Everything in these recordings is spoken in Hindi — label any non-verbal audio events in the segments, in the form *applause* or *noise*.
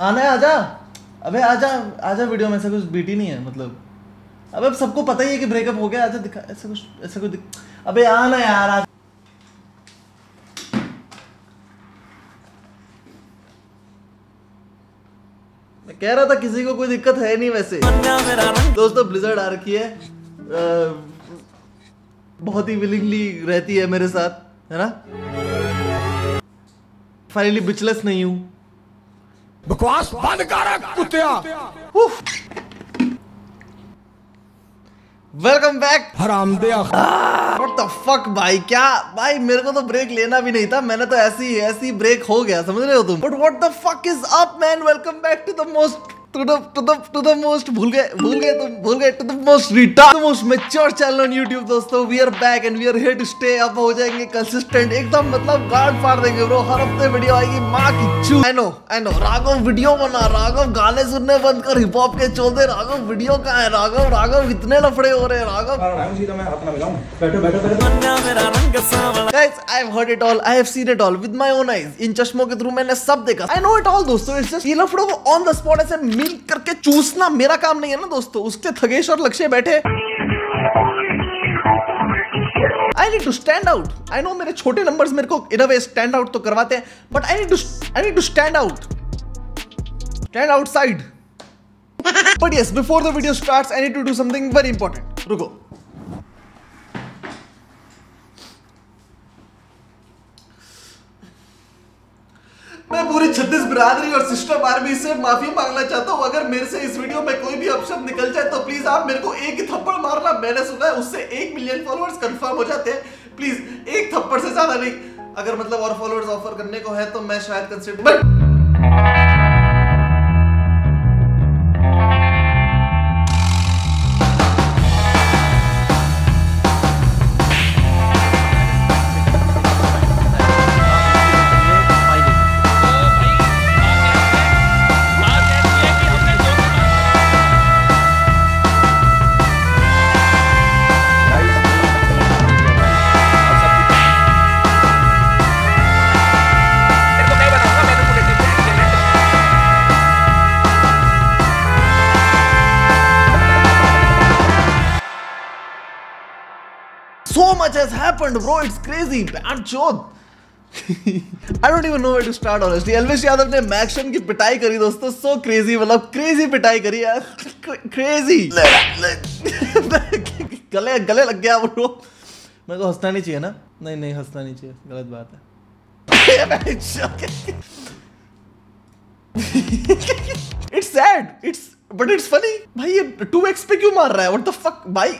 आने आजा। अबे आजा आजा वीडियो में ऐसा कुछ बीटी नहीं है मतलब। अब अब सबको पता ही है कि ब्रेकअप हो गया आजा दिखा ऐसा कुछ ऐसा कुछ अबे आना यार आज। मैं कह रहा था किसी को कोई दिक्कत है नहीं वैसे। दोस्तों ब्लिजर्ड आ रखी है। आ, बहुत ही विलिंगली रहती है मेरे साथ। है ना? फाइनली बिचलेस नहीं हूँ। बकवास बंद कर कुत्तिया वेलकम बैक हरामदे व्हाट द फक भाई? क्या? भाई मेरे को तो ब्रेक लेना भी नहीं था। मैंने तो ऐसी ऐसी ब्रेक हो गया समझ रहे हो तुम? But what the fuck is up man welcome back to the most to the to the to the most भूल गए भूल गए तुम भूल गए to the most retard most mature channel on YouTube दोस्तों we are back and we are here to stay अब हो जाएँगे कंसिस्टेंट एकदम मतलब गार्ड फाड़ देंगे ब्रो हर हफ़्ते वीडियो आएगी माँ की चू I know I know Raghav video बना राघव गाने सुनने बंद कर हिप हॉप के चल दे राघव वीडियो कहाँ है राघव राघव इतने लफड़े हो रहे हैं राघव। हाँ, राघव सीधा तो मैं अपना मिलाऊं बैठो बैठो बैठो। मेरा रंग सावला। Guys I have heard it all I have seen it all with my own eyes इन चश्मों के थ्रू मैंने सब देखा। आई नो इट ऑल दोस्तों को ऑन द स्पॉट ऐसे मिल करके चूसना मेरा काम नहीं है ना दोस्तों। उसके थगेश और लक्ष्य बैठे। I need to stand out I know मेरे छोटे नंबर मेरे को इन अवे स्टैंड आउट तो करवाते हैं but I need to I need to stand out stand out side but ये before the video start I need to do something very important रुको। मैं पूरी छत्तीस बिरादरी और सिस्टम आर्मी से माफ़ी मांगना चाहता हूँ। अगर मेरे से इस वीडियो में कोई भी ऑप्शन निकल जाए तो प्लीज़ आप मेरे को एक ही थप्पड़ मारना। मैंने सुना है उससे एक मिलियन फॉलोअर्स कंफर्म हो जाते हैं। प्लीज़ एक थप्पड़ से ज़्यादा नहीं। अगर मतलब और फॉलोअर्स ऑफ़र करने को है तो मैं शायद consider but happened? Bro it's crazy. Bad chod *laughs* I don't even know where to start honestly. Elvish Yadav ने मैक्शन की पिटाई करी दोस्तों. So crazy मतलब crazy पिटाई करी यार. Crazy. *laughs* गले गले लग गया ब्रो मेरे को हंसना नहीं चाहिए ना? नहीं नहीं हंसना नहीं चाहिए. गलत बात है. It's sad it's but it's funny भाई, ये 2x पे क्यों मार रहा है? व्हाट द फक भाई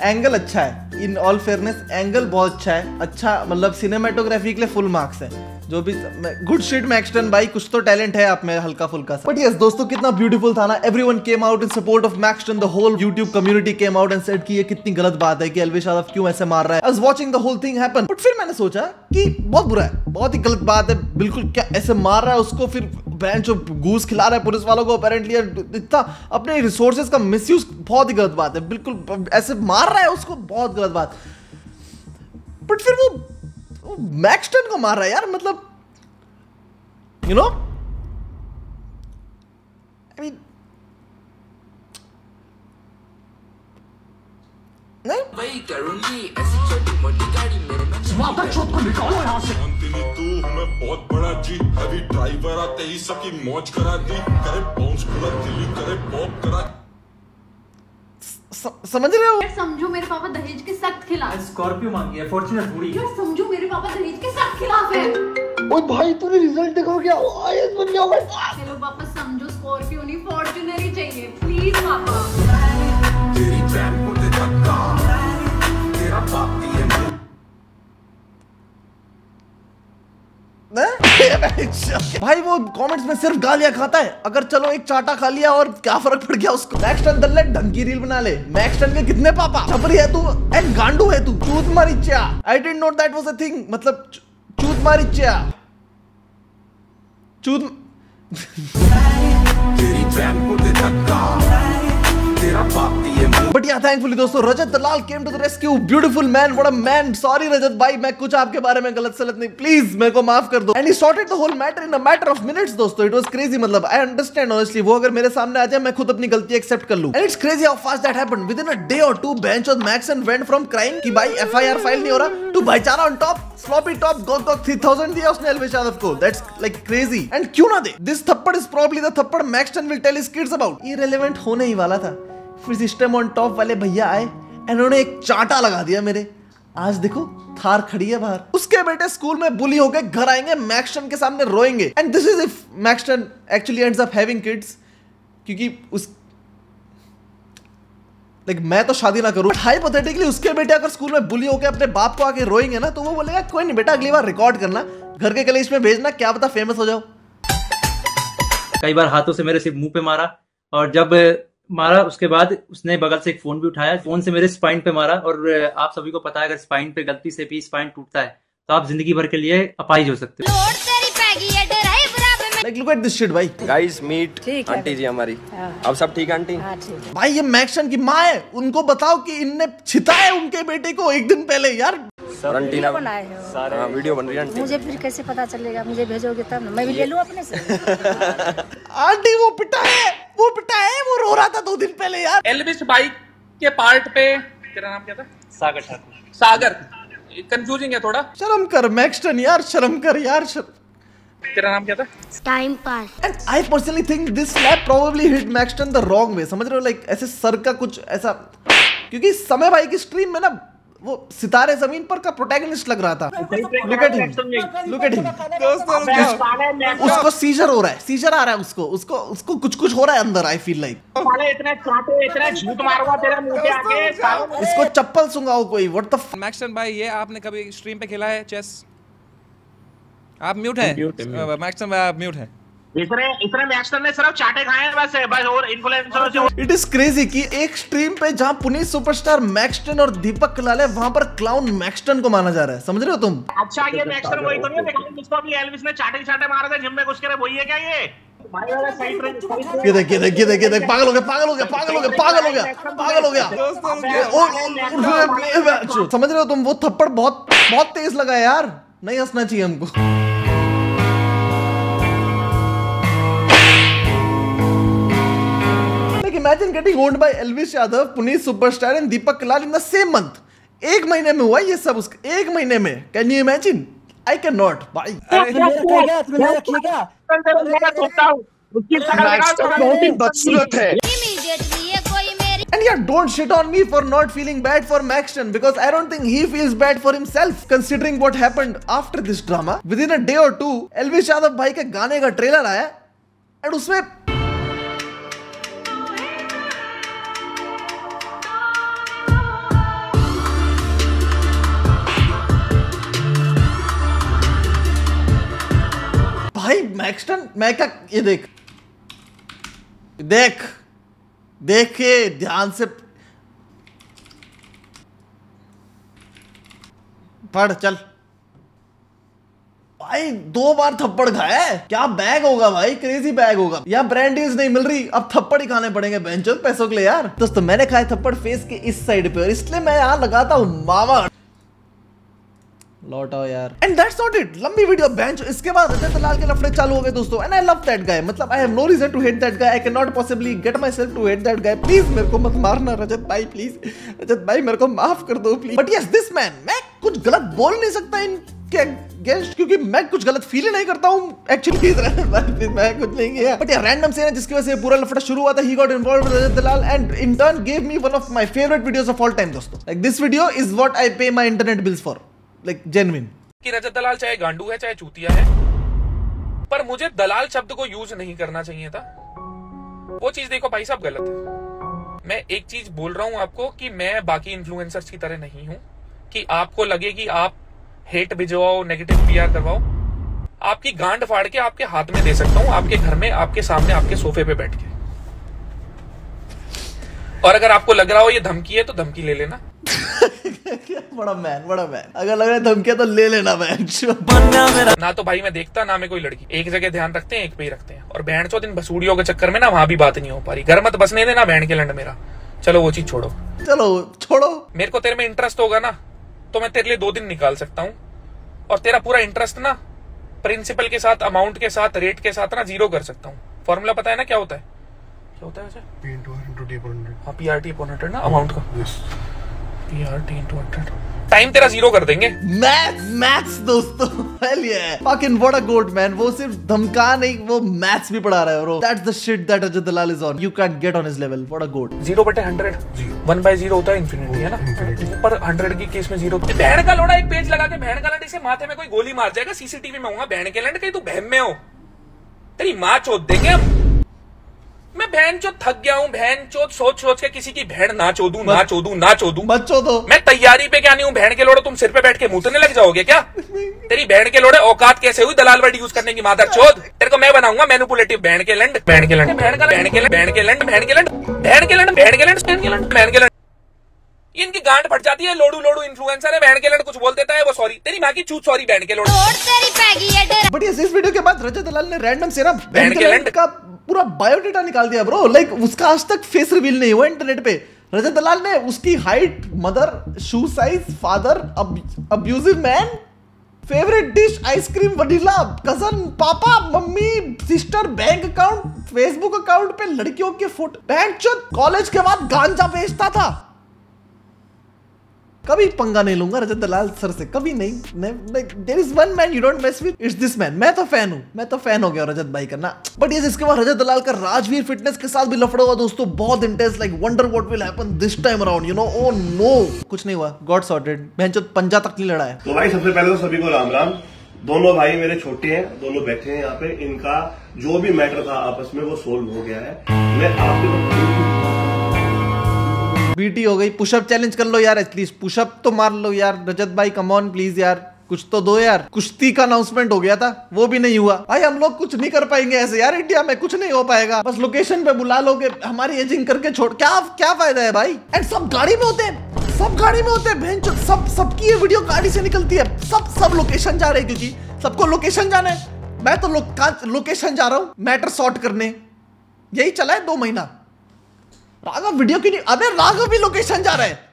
एंगल अच्छा है। इन ऑल फेयरनेस एंगल बहुत अच्छा है। अच्छा मतलब सिनेमेटोग्राफी के लिए फुल मार्क्स है। जो भी गुड शिट मैक्सटन भाई, कुछ तो टैलेंट है आप में, हल्का फुल्का बट यस दोस्तों, कितना ब्यूटीफुल था ना। Everyone came out in support of Maxtern the whole YouTube community came out and said कि ये कितनी गलत बात है कि एल्विश यादव क्यों ऐसे मार रहा है। I was watching the whole thing happen but फिर मैंने सोचा कि बहुत बुरा है। बहुत ही गलत बात है। बिल्कुल क्या ऐसे मार रहा है उसको? फिर बेंच घूस खिला रहा है पुलिस वालों को अपेरेंटली इतना अपने रिसोर्सेज का मिसयूज बहुत ही गलत बात है। बिल्कुल ऐसे मार रहा है उसको बहुत गलत बात। बट फिर वो, वो मैक्सटन को मार रहा है यार मतलब यू नो आई मीन नहीं। वही करूँगी ऐसी छोटी मोटी गाड़ी मेरे में शांतिनी तू मैं बहुत बड़ा जी। हैवी ड्राइवर आते ही सबकी मौज करा दी। करे बाउंस पूरा दिल्ली करे पॉप करा। समझ रहे हो? समझो मेरे पापा दहेज के सख्त खिलाफ। स्कॉर्पियो मांगी है फॉर्च्यूनर थोड़ी यार समझो मेरे पापा दहेज के सख्त खिलाफ है। ओए भाई तूने रिज़ल्ट देखो क्या? आईएएस बन गया भाई चलो पापा समझो स्कॉर्पियो नहीं फॉर्च्यूनर ही चाहिए। प्लीज़ पापा। भाई वो कमेंट्स में सिर्फ़ गालियाँ खाता है। अगर चलो एक चाटा खा लिया और क्या फ़र्क पड़ गया उसको? मैक्सटन ढंग रील बना ले। मैक्सटन के कितने पापा? छपरी है तू? एंड गांडू है तू? चूत मारी चा I didn't note that was a thing मतलब चूत मारी चा चूत बट या थैंकफुली दोस्तों, Rajat Dalal came to the rescue beautiful man what a man sorry Rajat भाई, मैं कुछ आपके बारे में गलत सलत नहीं। प्लीज़ मेरे को माफ़ कर दो। And he sorted the whole matter in a matter of minutes दोस्तों. इट वाज क्रेजी मतलब आई अंडरस्टैंड ऑनेस्टली वो अगर मेरे सामने आ जाए, मैं खुद अपनी गलती एक्सेप्ट कर लूँ। And it's crazy how fast that happened within a day और to bench of Max and went from crime कि भाई एफआईआर फ़ाइल नहीं हो रहा। टू भाईचारा on top sloppy top gawk gawk 3000 दिया उसने एलविश यादव को। दैट्स लाइक क्रेजी एंड क्यों ना दे? दिस थप्पड़ इज़ प्रोबब्ली द थप्पड़ Maxtern will tell his kids about irrelevant होने ही वाला था। फिर सिस्टम ऑन टॉप वाले भैया आए एंड उन्होंने एक चांटा लगा दिया मेरे। आज देखो थार खड़ी है बाहर। उसके बेटे स्कूल में बुली होके घर आएँगे मैक्सटन के सामने रोएँगे। And this is if Maxtern actually ends up having kids क्योंकि उस लाइक like, मैं तो शादी ना करूँ। हाइपोथेटिकली उसके बेटे अगर स्कूल में बुली होके अपने बाप को आके रोएँगे ना तो वो बोलेगा कोई नहीं बेटा अगली बार रिकॉर्ड करना। घर के कलेश में भेजना क्या पता फ़ेमस हो जाओ। कई बार हाथों से मेरे सिर्फ़ मुँह पे मारा और जब मारा उसके बाद उसने बगल से एक फ़ोन भी उठाया फ़ोन से मेरे स्पाइन पे मारा और आप सभी को पता है अगर स्पाइन पे गलती से भी स्पाइन टूटता है तो आप ज़िंदगी भर के लिए अपाहिज हो सकते हो। है लुक एट दिस शिट भाई गाइस मीट आंटी जी हमारी। अब सब ठीक है आंटी? भाई ये मैक्शन की माँ है। उनको बताओ कि इनने छिताया उनके बेटे को एक दिन पहले यार। बनाए हो हाँ वीडियो बन रही है मुझे फिर कैसे पता चलेगा? मुझे भेजोगे तब मैं भी ले लूँ अपने से? *laughs* आंटी वो पिटा है वो पिटा है वो रो रहा था दो दिन पहले यार। एलविस बाइक के पार्ट पे तेरा नाम क्या था? सागर ठाकुर। सागर। कंफ्यूजिंग है थोड़ा। शर्म कर मैक्सटन यार शर्म कर यार शर्म। तेरा नाम क्या था? Time pass and I personally think this slap probably hit Maxtern the wrong way समझ रहे हो? लाइक ऐसे सर का कुछ ऐसा क्योंकि समय भाई की स्ट्रीम में ना वो सितारे ज़मीन पर का प्रोटैगनिस्ट लग रहा था। Look at him look at him उसको सीजर हो। रहा है सीजर आ रहा है उसको उसको उसको कुछ कुछ हो रहा है अंदर आई फील लाइक इतने चाटे इतने झूठ मारूँगा तेरे मुँह पे आके इसको चप्पल सुंगाओ कोई व्हाट द मैक्सन भाई ये आपने कभी स्ट्रीम पे खेला है चेस आप म्यूट हैं? मैक्सन भाई आप म्यूट हैं। इतने इतने मैक्सटर ने सिर्फ़ चाटे खाए हैं बस बस और इन्फ्लुएंसर से इट इज़ क्रेजी कि एक स्ट्रीम पे जहाँ पुनीत सुपरस्टार मैक्सटन और दीपक कलाल है वहाँ पर क्लाउन मैक्सटन को माना जा रहा है। समझ रहे हो तुम? अच्छा ये मैक्सटर वही तो नहीं है जिसको अभी एल्विस ने चाटे के चाटे मारा था जिम में घुस के वही है क्या ये? देख ये देख ये देख ये देख पागल हो गया पागल हो गया पागल हो गया पागल हो गया पागल हो गया। समझ रहे हो तुम वो थप्पड़ बहुत बहुत तेज लगा यार। नहीं हंसना चाहिए हमको। Imagine getting owned by Elvis Yadav, Puneet Superstar and Deepak Kalal in the same month. एक महीने में हुआ ये सब उसका एक महीने में can you imagine I can not भाई बदसूरत है कोई मेरी And yeah, don't shit on me for not feeling bad for Maxton because I don't think he feels bad for himself considering what happened after this drama. Within a day or two, Elvis Yadav भाई के गाने का ट्रेलर आया and उसमें भाई मैक्सटन मैं क्या, ये देख। देख देख के ध्यान से। पढ़, चल। भाई, दो बार थप्पड़ खाया है? क्या बैग होगा भाई? क्रेजी बैग होगा। यहाँ ब्रांडीज नहीं मिल रही। अब थप्पड़ ही खाने पड़ेंगे बेंचो पैसों के लिए यार। दोस्तों, मैंने खाए थप्पड़ फेस के इस साइड पे और इसलिए मैं यहाँ लगाता हूँ, मामा। यार। एंड दैट्स नॉट इट लंबी वीडियो बेंच इसके बाद के लफड़े चालू हो गए दोस्तों। And I love that guy मतलब I have no reason to hate that guy I can not possibly get myself to hate that guy please मेरे को मत मारना रजत भाई प्लीज़ रजत भाई, मेरे को माफ़ कर दो please but yes this man मैं कुछ गलत बोल नहीं सकता इनके अगेंस्ट क्योंकि मैं कुछ गलत फील नहीं करता हूँ एक्चुअली *laughs* मैं कुछ नहीं किया। बट रैंडम से जिसकी वजह से पूरा लफड़ा शुरू हुआ था। He got involved with Rajat Dalal and in turn give me one of my favourite videos of all time दोस्तों. Like this video is what I pay my internet bills for like genuine कि रजत दलाल चाहे गांडू है, चाहे चूतिया है, पर मुझे दलाल शब्द को यूज़ नहीं करना चाहिए था। वो चीज़ देखो, भाई साहब गलत है। मैं एक चीज़ बोल रहा हूँ आपको कि मैं बाकी इन्फ्लुएंसर्स की तरह नहीं हूँ, कि आपको लगे कि आप हेट भिजवाओ नेगेटिव पीआर करवाओ। आपकी गांड फाड़ के आपके हाथ में दे सकता हूँ, आपके घर में, आपके सामने, आपके सोफे पे बैठ के। और अगर आपको लग रहा हो ये धमकी है तो धमकी ले लेना। *laughs* बड़ा मैन बड़ा मैन अगर लग रहा है धमकिया तो ले लेना *laughs* मैन ना तो भाई मैं देखता ना मैं कोई लड़की। एक जगह ध्यान रखते हैं एक पे ही रखते हैं। और बहन चो दिन भसूड़ियों के चक्कर में ना वहाँ भी बात नहीं हो पा रही। घर मत बसने देना बहन के लंड मेरा। चलो वो चीज़ छोड़ो। चलो छोड़ो। मेरे को तेरे में इंटरेस्ट होगा ना तो मैं तेरे लिए दो दिन निकाल सकता हूँ। और तेरा पूरा इंटरेस्ट ना प्रिंसिपल के साथ अमाउंट के साथ रेट के साथ ना ज़ीरो कर सकता हूँ। फॉर्मूला पता है ना क्या होता है? क्या होता है वैसे? हाँ P R T upon hundred ना अमाउंट का। टाइम तेरा ज़ीरो कर देंगे। मैथ्स मैथ्स दोस्तों hell yeah. Fucking what a goat man. वो सिर्फ़ धमका नहीं वो मैथ्स भी पढ़ा रहा है that's the shit that Ajay Dalal is on. You can't get on his level. What a goat. Zero बटे हंड्रेड वन बाय ज़ीरो होता है इन्फिनिटी है ना? पर हंड्रेड की केस में ज़ीरो बहन का लोड़ा एक पेज लगा के बहन का लंड इसे माथे में कोई गोली मार जाएगा सीसीटीवी में होगा बहन के लंड कहीं तू बहन में हो। तेरी माँ चोद देंगे हम। मैं बहन चो थक गया हूँ बहन चोद सोच सोच के किसी की बहन ना चोदू ना चोदू ना चोदू बच्चों तो मैं तैयारी पे क्या नहीं हूँ बहन के लोड़े तुम सिर पे बैठ के मुतने लग जाओगे क्या तेरी बहन के लोड़े औकात कैसे हुई दलाल वर्ड यूज़ करने की मादर चोद तेरे को मैं बनाऊँगा मैनुपुलेटिव बहन के लंड बहन के लंड बहन का लंड बहन के लंड बहन के लंड बहन के लंड बहन के लंड बहन के लंड बहन के लंड इनकी गांड फट जाती है लोडू लोडू इन्फ्लुएंसर है बहन के लंड कुछ बोल देता है वो सॉरी तेरी माँ की चूत सॉरी बहन के लोड बट इस वीडियो के बाद रजत दलाल ने रैंडम से ना बहन के लंड का पूरा बायोडेटा निकाल दिया ब्रो लाइक उसका आज तक फेस रिवील नहीं हुआ इंटरनेट पे। रजत दलाल ने उसकी height mother shoe size father abusive man favourite dish ice cream vanilla cousin papa mummy sister bank account Facebook account पे लड़कियों के फ़ोटो बैंक कॉलेज के बाद गांजा बेचता था। कभी पंगा नहीं लूँगा रजत दलाल सर से, कभी नहीं। There is one man you don't mess with it's this man मैं तो फ़ैन हूँ, मैं तो फ़ैन हो गया रजत भाई का, ना। बट ये इसके बाद रजत दलाल का राजवीर फिटनेस के साथ भी लफड़ा हुआ दोस्तों, बहुत intense like wonder what will happen this time around you know oh no कुछ नहीं हुआ गॉड सॉर्टेड बहन पंजा तक नहीं लड़ा है। तो भाई, सबसे पहले तो सभी को राम राम। दोनों भाई मेरे छोटे हैं, दोनों बैठे हैं यहाँ पे। इनका जो भी मैटर था आपस में, वो सोल्व हो गया है। मैं आपके बीटी हो गई। पुशअप चैलेंज कर लो यार एटलीस्ट पुशअप तो मार लो यार। रजत भाई कम ऑन प्लीज़ यार। कुछ तो दो यार। कुश्ती का अनाउंसमेंट हो गया था वो भी नहीं हुआ। भाई हम लोग कुछ नहीं कर पाएँगे ऐसे यार इंडिया में कुछ नहीं हो पाएगा। बस लोकेशन पे बुला लोगे हमारी एजिंग करके छोड़। क्या क्या फ़ायदा है भाई? एंड सब गाड़ी में होते हैं। सब गाड़ी में होते हैं सब सबकी ये वीडियो गाड़ी से निकलती है। सब सब लोकेशन जा रहे हैं क्योंकि सबको लोकेशन जाना है। मैं तो लो, लोकेशन जा रहा हूँ मैटर सॉर्ट करने। यही चला है दो महीना। राघव वीडियो की अबे, राघव भी लोकेशन जा रहा है।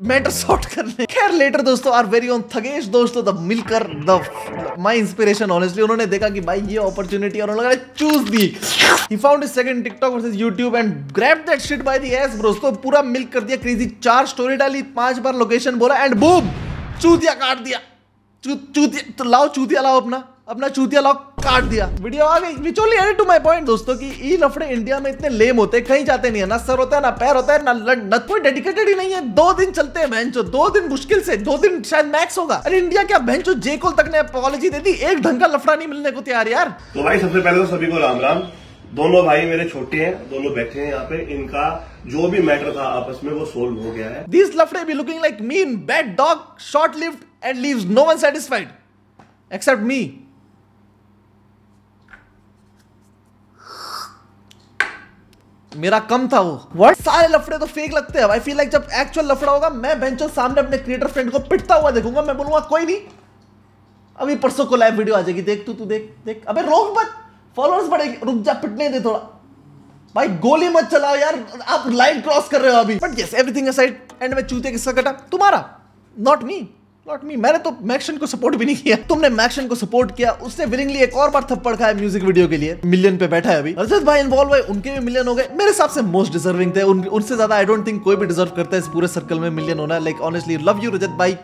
मैटर सॉर्ट करने। खैर लेटर दोस्तों आर वेरी ऑन थगेश दोस्तों द मिलकर द माय इंस्पिरेशन ऑनेस्टली उन्होंने देखा कि भाई ये अपॉर्चुनिटी और उन्होंने choose the. He found his second TikTok versus YouTube and grab that shit by the ass bros तो पूरा मिल्क कर दिया क्रेजी चार स्टोरी डाली, पाँच बार लोकेशन बोला एंड बूम चूतिया काट दिया। चूतिया तो लाओ, चूतिया लाओ अपना। अपना चूतिया लॉक काट दिया। वीडियो आ गई। Which only added to my point दोस्तों कि ई लफड़े इंडिया में इतने लेम होते हैं कहीं जाते नहीं है। ना सर होता है ना पैर होता है ना न कोई डेडिकेटेड ही नहीं है। दो दिन चलते हैं बेंचो दो दिन मुश्किल से दो दिन शायद मैक्स होगा। अरे इंडिया क्या बेंचो जेकोल तक ने अपॉलॉजी दे दी? एक ढंग का लफड़ा नहीं मिलने को तैयार यार। तो भाई सबसे पहले तो सभी को राम राम। दोनों भाई मेरे छोटे हैं दोनों बैठे हैं यहाँ पे। इनका जो भी मैटर था आपस में वो सोल्व हो गया है। This लफड़े be looking like mean bad dog short lived and leaves no one satisfied except me मेरा कम था वो। वर्ड सारे लफड़े तो फेक लगते हैं। आई फील लाइक जब एक्चुअल लफड़ा होगा मैं बेंचो सामने अपने क्रिएटर फ्रेंड को पिटता हुआ देखूँगा। मैं बोलूँगा कोई नहीं। अभी परसों को लाइव वीडियो आ जाएगी। देख तू तू देख देख। अबे रोक मत। फॉलोअर्स बढ़ेगी। रुक जा पिटने दे थोड़ा। भाई गोली मत चलाओ यार। आप लाइन क्रॉस कर रहे हो अभी। But yes everything aside and में चूते किसका कटा? तुम्हारा नॉट मी नॉट मी मैंने तो मैक्शन को सपोर्ट भी नहीं किया। तुमने मैक्शन को सपोर्ट किया। उसने विलिंगली एक और बार थप्पड़ खाया म्यूज़िक वीडियो के लिए। मिलियन पे बैठा है अभी। रजत भाई इन्वॉल्व है उनके भी मिलियन हो गए। मेरे हिसाब से मोस्ट डिजर्विंग थे। उन, उनसे ज़्यादा आई डोंट थिंक कोई भी डिजर्व करता है इस पूरे सर्कल में मिलियन होना। Like honestly love you Rajat भाई।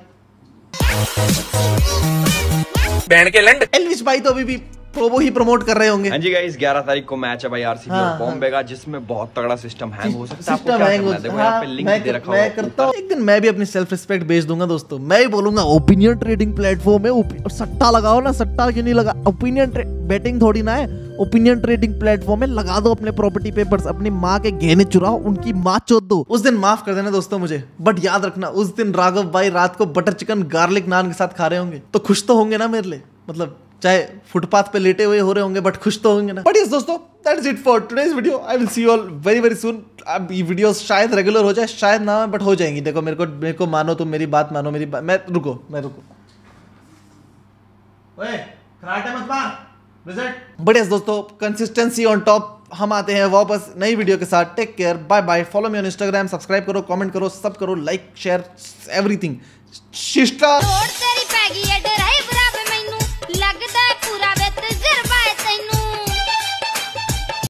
बहन के लंड। एलविश भाई तो अभी भी प्रोबो ही प्रमोट कर रहे होंगे। हाँ जी गाइस 11 तारीख को मैच है भाई आरसीबी हाँ, और बॉम्बे का जिसमें बहुत तगड़ा सिस्टम हैंग हो सकता है। आपको सिस्टम क्या हैंग करना हो? है देखो हाँ, यहाँ पे लिंक मैं दे रखा मैं करता हूँ। एक दिन मैं भी अपनी सेल्फ रिस्पेक्ट बेच दूँगा दोस्तों। मैं भी बोलूँगा ओपिनियन ट्रेडिंग प्लेटफॉर्म है और सट्टा लगाओ ना सट्टा क्यों नहीं लगा? ओपिनियन बेटिंग थोड़ी ना है। ओपिनियन ट्रेडिंग प्लेटफॉर्म में लगा दो अपने प्रॉपर्टी पेपर्स अपनी माँ के गहने चुराओ उनकी माँ चोद दो। उस दिन माफ़ कर देना दोस्तों मुझे बट याद रखना उस दिन राघव भाई रात को बटर चिकन गार्लिक नान के साथ खा रहे होंगे। तो खुश तो होंगे ना मेरे लिए? मतलब चाहे फुटपाथ पे लेटे हुए हो रहे होंगे बट खुश तो होंगे ना। बट यस दोस्तों that's it for today's video I will see you all very very soon अब ये वीडियोस शायद रेगुलर हो जाए शायद ना बट हो जाएँगी। देखो मेरे को मेरे को मानो तुम मेरी बात मानो मेरी बात मैं रुको मैं रुको। ओए कराटे मत मार। विज़िट बढ़िया दोस्तों कंसिस्टेंसी ऑन टॉप हम आते हैं वापस नई वीडियो के साथ। Take care bye bye follow me on Instagram subscribe करो कमेंट करो सब करो लाइक शेयर एवरीथिंग शिष्टा रोड तेरी पैगी है